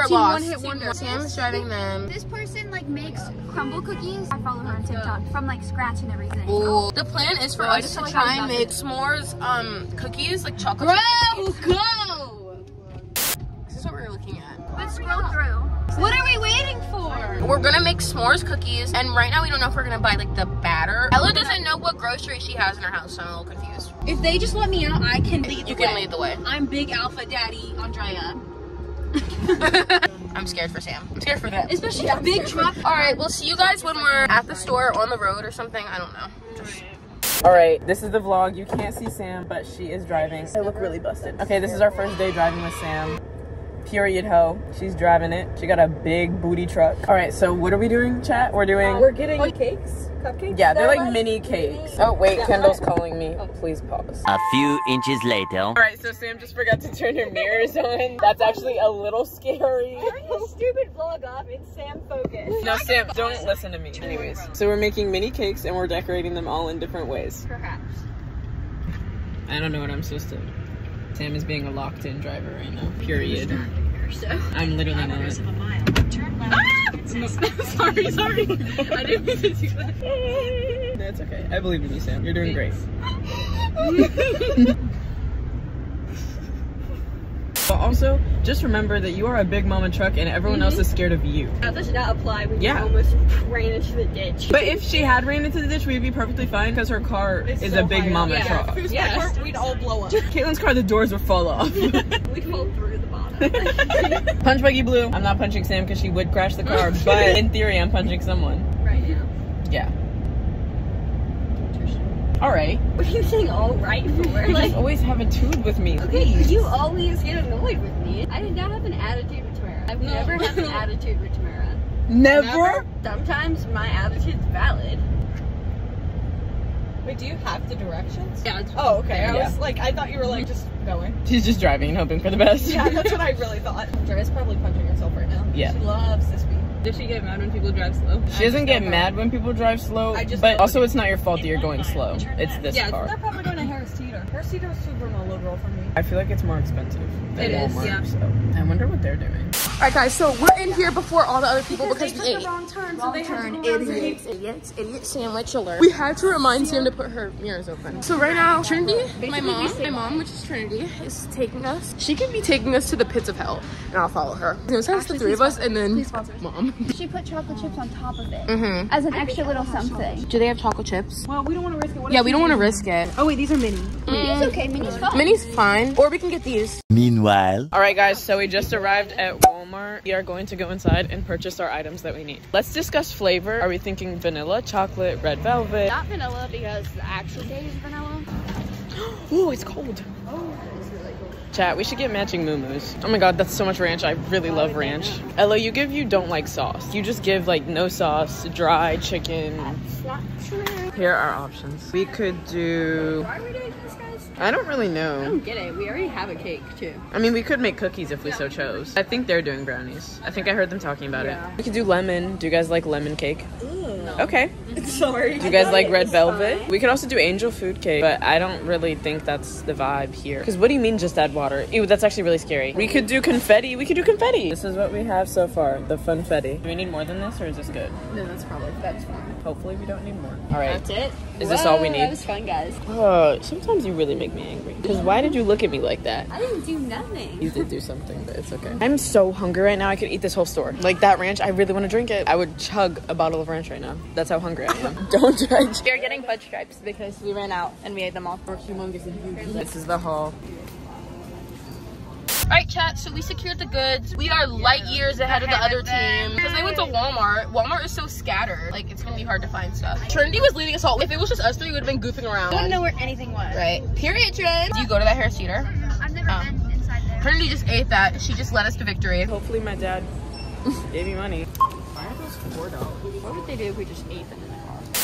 We're Team lost. One Hit Team Wonder. One- Sam's driving them. This person like makes crumble cookies. I follow her on TikTok from like scratch and everything. Ooh. The plan is for Bro, us to feel like try and make to- s'mores um cookies, like chocolate. chip cookies. go! This is what we're looking at. Let's scroll through. What are we waiting for? We're gonna make s'mores cookies, and right now we don't know if we're gonna buy like the batter. Ella doesn't know what grocery she has in her house, so I'm a little confused. If they just let me out, I can lead the way. You can way. lead the way. I'm Big Alpha Daddy Andrea. I'm scared for Sam. I'm scared for them. Especially a big truck. All right, we'll see you guys when we're at the store or on the road or something. I don't know. All right, this is the vlog. You can't see Sam, but she is driving. I look really busted. Okay, this is our first day driving with Sam. Period ho. She's driving it. She got a big booty truck. All right, so what are we doing, chat? We're doing. We're getting cakes, cupcakes. yeah, they're like mini cakes. Oh wait, Kendall's calling me. Oh, please pause. A few inches later. All right, so Sam just forgot to turn her mirrors on. That's actually a little scary. Turn your stupid vlog off. It's Sam focus. No, Sam, don't listen to me. Anyways, so we're making mini cakes and we're decorating them all in different ways. Perhaps. I don't know what I'm supposed to. Sam is being a locked in driver right now. Period. I'm literally not. Ah! sorry, sorry. I didn't mean to do that. That's okay. I believe in you, Sam. You're doing great. but also, just remember that you are a big mama truck and everyone else mm-hmm. is scared of you. That does not apply when Yeah. you almost ran into the ditch. But if she had ran into the ditch, we'd be perfectly fine because her car is a big mama truck. yes, we'd all blow up. Caitlin's car, the doors would fall off. We'd fall through the bottom. Punch Buggy Blue. I'm not punching Sam because she would crash the car, but in theory, I'm punching someone. right now. Yeah. All right. What are you saying all right for? You Like, just always have a tude with me. okay, please. you always get annoyed with me. I did not have an attitude with Tamara. I've never had an attitude with Tamara. Never? Sometimes my attitude's valid. Wait, do you have the directions? Yeah, it's Oh, okay. I Yeah. was like, I thought you were like just going. She's just driving and hoping for the best. Yeah, that's what I really thought. Andrea's probably punching herself right now. Yeah. She loves this beat. Does she get mad when people drive slow? She doesn't get mad when people drive slow, I just- but also it's not your fault that you're going slow. It's this Yeah, car. They're probably going to Harris Teeter. Harris Teeter is super low girl for me. I feel like it's more expensive than It is, Walmart, yeah. so I wonder what they're doing. All right, guys. So we're in here before all the other people because, we ate. wrong turn, Wrong turn, idiots, idiots, idiot sandwich alert. We had to remind Sam to put her mirrors open. So right now, Trinity, my mom, my mom, which is Trinity, is taking us. She can be taking us to the pits of hell, and I'll follow her. It was just the three of us, and then mom. She put chocolate chips on top of it Mm-hmm. as an extra little something. Do they have chocolate chips? Well, we don't want to risk it. What Yeah, we don't want to risk it. Oh wait, these are mini. It's okay, Minnie's fine. Minnie's fine, or we can get these. Meanwhile. All right, guys, so we just arrived at Walmart. We are going to go inside and purchase our items that we need. Let's discuss flavor. Are we thinking vanilla, chocolate, red velvet? Not vanilla because the actual day is vanilla. Ooh, it's cold. Chat, we should get matching muumuus. Oh my god, that's so much ranch. I really love ranch. Ella, you give you don't like sauce. You just give like no sauce, dry chicken. Here are our options. We could do. Why are we doing this, guys? I don't really know. I don't get it. We already have a cake too. I mean, we could make cookies if we so chose. I think they're doing brownies. I think I heard them talking about it. We could do lemon. Do you guys like lemon cake? Okay. Sorry. Do you guys like red velvet? We could also do angel food cake, but I don't really think that's the vibe here. Because what do you mean just add water? Ew, that's actually really scary. We could do confetti. We could do confetti. This is what we have so far, the funfetti. Do we need more than this or is this good? No, that's probably that's fine. Hopefully we don't need more. All right. That's it. Is this all we need? That was fun, guys. Oh, sometimes you really make me angry. Because why did you look at me like that? I didn't do nothing. You did do something, but it's okay. I'm so hungry right now. I could eat this whole store. Like that ranch, I really want to drink it. I would chug a bottle of ranch right now. That's how hungry I am. Don't judge. We are getting fudge stripes because we ran out and we ate them all. We're humongous and huge. This is the haul. All right, chat. So we secured the goods. We are light years ahead of the other team because they went to Walmart. Walmart is so scattered. Like it's gonna be hard to find stuff. Trinity was leading us all. If it was just us three, we would have been goofing around. I don't know where anything was. Right. Period, Trin. Do you go to that Harris Teeter? I've never Oh. been inside there. Trinity just ate that. She just led us to victory. Hopefully my dad gave me money. Why are those four dollars? What would they do if we just ate them in the car?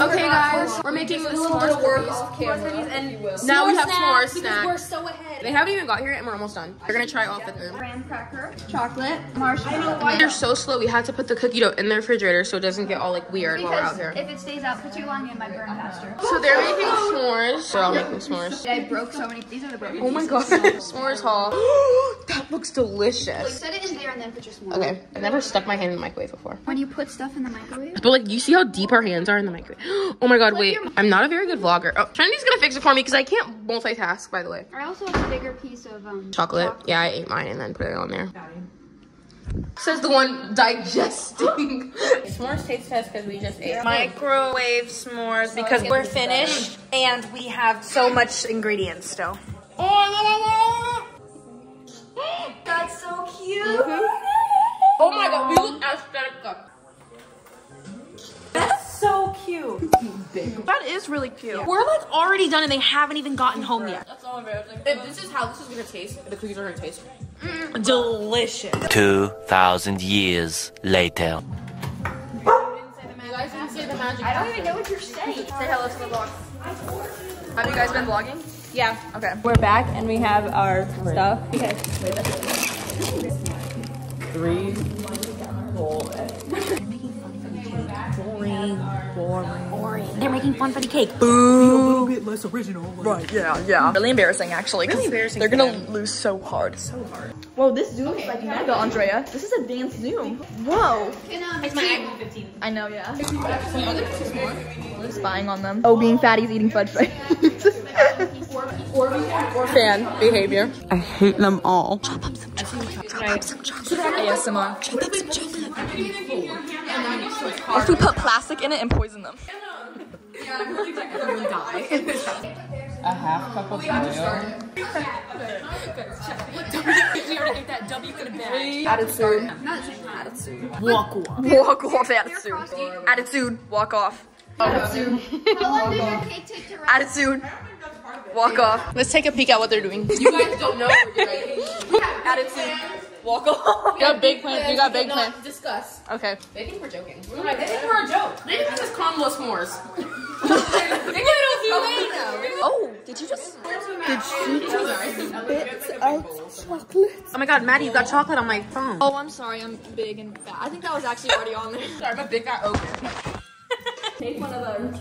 Okay, guys, we're making the s'mores cookies. and now we have s'mores snack. We're so ahead. They haven't even got here, and we're almost done. We're gonna try off with them. Graham cracker, chocolate, marshmallow. They're so slow. We had to put the cookie dough in the refrigerator so it doesn't get all like weird while we're out Because here. if it stays out for too long, it might burn faster. So they're making s'mores. They're all making s'mores. I broke so many. These are the broken. Oh my god. S'mores haul. that looks delicious. Set it in there and then put your s'more. Okay, I've never stuck my hand in the microwave before. When you put stuff in the microwave. But like, you see how deep our hands are in the microwave? Oh my god, wait. I'm not a very good vlogger. Oh, Trinity's gonna fix it for me because I can't multitask, by the way. I also have a bigger piece of um. Chocolate. Yeah, I ate mine and then put it on there. Says the one digesting. S'mores taste test because we just ate. Microwave s'mores because we're finished and we have so much ingredients still. That's so cute. Oh my god, we look aesthetic cute. That is really cute. We're like already done and they haven't even gotten home yet. That's all embarrassing. If this is how this is gonna taste, the cookies are gonna taste. Delicious. 2,000 years later. You guys didn't say the magic. I don't even know what you're saying. Say hello to the vlog. Have you guys been vlogging? Yeah. Okay. We're back and we have our stuff. Okay. Three whole They're making fun for the cake. A little bit less original. Right. Yeah. Yeah. Really embarrassing, actually. Really embarrassing. They're gonna lose so hard. So hard. Whoa, this Zoom is like mega, Andrea. This is a dance Zoom. Whoa. It's my iPhone 15. I know. Yeah. Spying on them. Oh, being fatties eating fudge fight. Fan behavior. I hate them all. ASMR. What if we put plastic in it and poison them? A half cup of milk. Attitude. Attitude. Walk off. Walk off attitude. Attitude. Walk off. How long does your cake take to rest? Attitude. Walk off. Let's take a peek at what they're doing. You guys don't know what you're writing. Attitude. Walk off. You got big plans. You got big plans. Discuss. Okay. They think we're joking. They think we're a joke. They think this combo s'mores. they don't Oh, did you just? Did sheets die a bit? Oh my god, Maddie, you got chocolate on my phone. Oh, I'm sorry. I'm big and fat. I think that was actually already on there. Sorry, I'm a big fat ogre. Take one of them,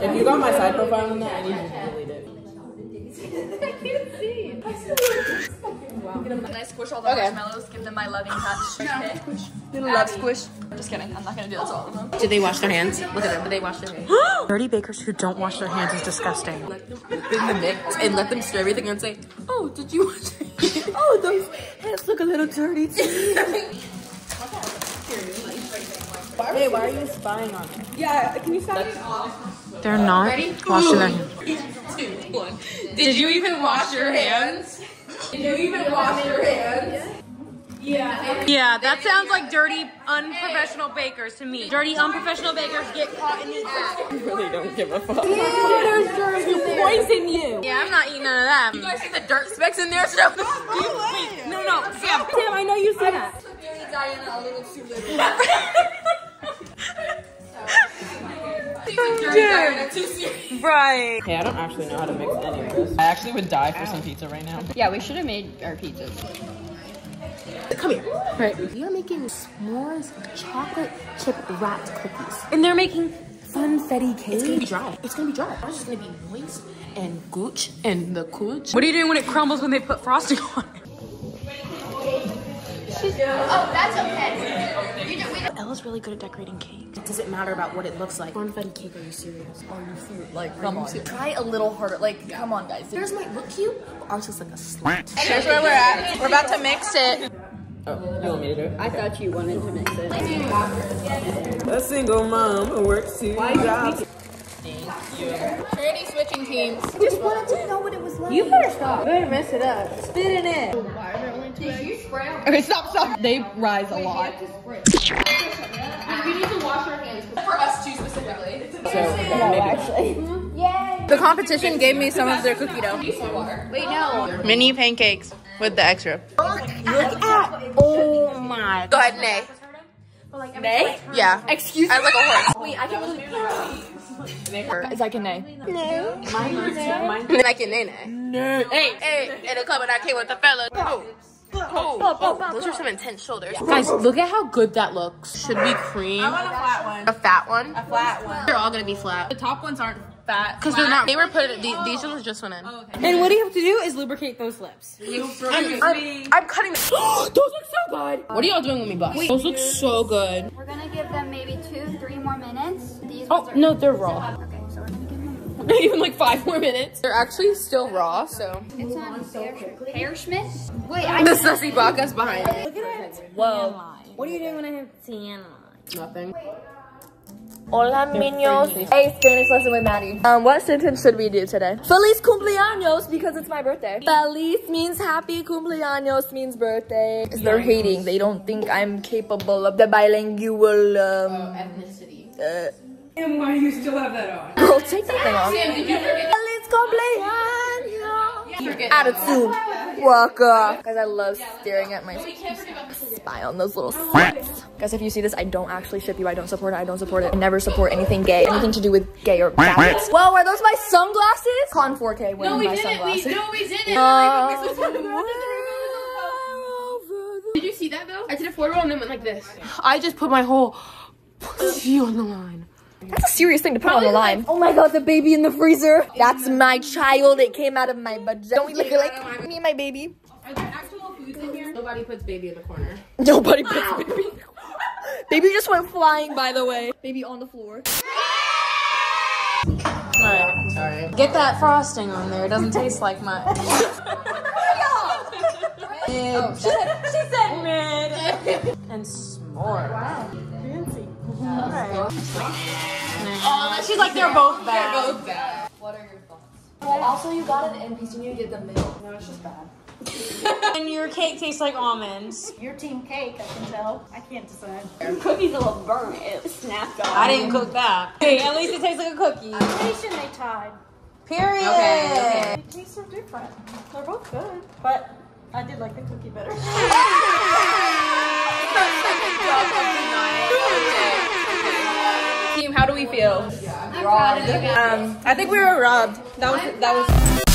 If you got my side profile on that, I need you to delete it. Can I squish all the marshmallows? Give them my loving touch. Okay. Little love squish. Just kidding. I'm not gonna do that to all of them. Did they wash their hands? Look at them. Did they wash their hands? Dirty bakers who don't wash their hands is disgusting. Let them in the mix and let them stir everything and say, "Oh, did you wash your hands?" Oh, those hands look a little dirty too. Hey, why are you spying on me? Yeah, can you stop? They're not washing their hands. Two, one. Did you even wash your hands? Did you even wash your hands? Yeah, Yeah, that sounds like dirty, unprofessional bakers to me. Dirty, unprofessional bakers get caught in the act. I really don't give a fuck. Poison you. Yeah, I'm not eating none of that. You guys see the dirt specks in there? So No, no, Sam. Sam, I know you see that. Right. Hey, I don't actually know how to mix any of this. I actually would die for some pizza right now. Yeah, we should have made our pizzas. come here. Right. We are making s'mores chocolate chip wrapped cookies. And they're making funfetti cake. It's gonna be dry. It's gonna be dry. It's is gonna be moist and gooch and the cooch. What are you doing when it crumbles when they put frosting on it? She's, Oh, that's okay. You don't, we don't. Ella's really good at decorating cake. Does it matter about what it looks like? Confetti cake, are you serious? Are you serious? Like, come on. Try a little harder. Like, come on, guys. Yours might look cute, but ours looks like a slut. Here's where we're at. We're about to mix it. Oh, you want me to do it? I thought you wanted to mix it. A single mom who works two jobs. Trinity switching teams. I just wanted to know what it was like. You better stop. You're gonna mess it up. Spit in it. Okay, stop, stop. They rise a lot. We need to wash our hands. For us two specifically. Mm-hmm. The competition gave me some of their cookie dough. Wait, no. Mini pancakes with the extra. Look at Oh my. Go ahead, Nay. Nay? Yeah. Excuse me. I like a horse. Wait, I can really It's like a nay. Like a nene. Hey, hey, in the club and I came with the fellas. Oh. Oh, oh, those are some intense shoulders. Guys, look at how good that looks. Should be cream. I want a flat one. A fat one. A flat one. They're all gonna be flat. The top ones aren't fat. Because they're not. They were put. The, oh. these ones just went in. Oh, and what do you have to do is lubricate those lips. I'm, I'm, I'm cutting. those look so good. What are y'all doing with me, boss? Those look so good. We're gonna give them maybe two, three more minutes. These Oh are no, they're raw. Okay, Even like five more minutes. They're actually still raw. So It's on Pear Schmidt. Wait, I the sussy baka's behind it. Whoa. What are you doing when I have tan Nothing. Hola, niños. Hey, Spanish lesson with Maddie. Um, what sentence should we do today? Feliz cumpleaños because it's my birthday. Feliz means happy, cumpleaños means birthday. They're hating. They don't think I'm capable of the bilingual, um, Ethnicity. uh, And why do you still have that on? girl, take that thing off. Sam, did you forget? Feliz cumpleaños. Attitude. Walk off. Guys, I love staring at my spy on those little slits. Guys, if you see this, I don't actually ship you. I don't support it. I don't support it. I never support anything gay. Anything to do with gay or fabulous. Whoa, are those my sunglasses? Con 4K wearing my sunglasses. no, we didn't. Uh, did you see that though? I did a four roll and then went like this. I just put my whole pussy on the line. That's a serious thing to put on the line. Oh my god, the baby in the freezer. That's mm-hmm. my child. It came out of my vagina. Don't we look like me and my baby? Are there actual foods in here? Nobody puts baby in the corner. Nobody puts baby. baby just went flying, by the way. Baby on the floor. Sorry. Get that frosting on there. It doesn't taste like much. Mid. she, said, she said mid. and s'more. Wow. Fancy. Oh, she's like, they're both bad. They're both bad. What are your thoughts? Well, also, you got an NPC. You need to get the milk. No, it's just bad. and your cake tastes like almonds. Your team cake, I can tell. I can't decide. Your Cookies a little burnt. It snapped off. I didn't cook that. Hey, at least it tastes like a cookie. Nation they tied. Period. Okay, They taste so different. They're both good, but I did like the cookie better. Team, how do we feel? Um, I think we were robbed. That was that was.